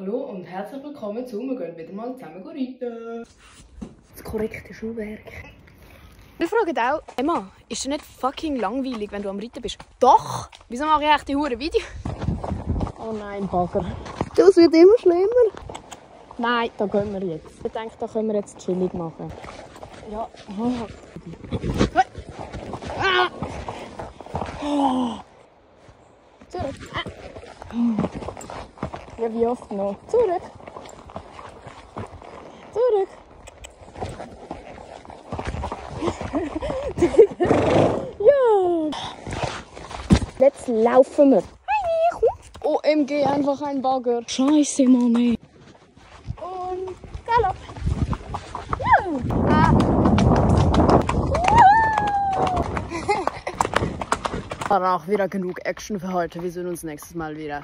Hallo und herzlich willkommen zu «Wir gehen wieder mal zusammen reiten». Das korrekte Schuhwerk. Wir fragen auch, Emma, ist es nicht fucking langweilig, wenn du am Reiten bist? Doch! Wieso mache ich echt die hure Video? Oh nein, Bagger. Das wird immer schlimmer. Nein. Da gehen wir jetzt. Ich denke, da können wir jetzt chillig machen. Ja. Zurück. Ja, wie oft noch? Zurück. Zurück. ja. Jetzt laufen wir. OMG, einfach ein Bagger. Scheiße, ey. Und Galopp. War auch wieder genug Action für heute. Wir sehen uns nächstes Mal wieder.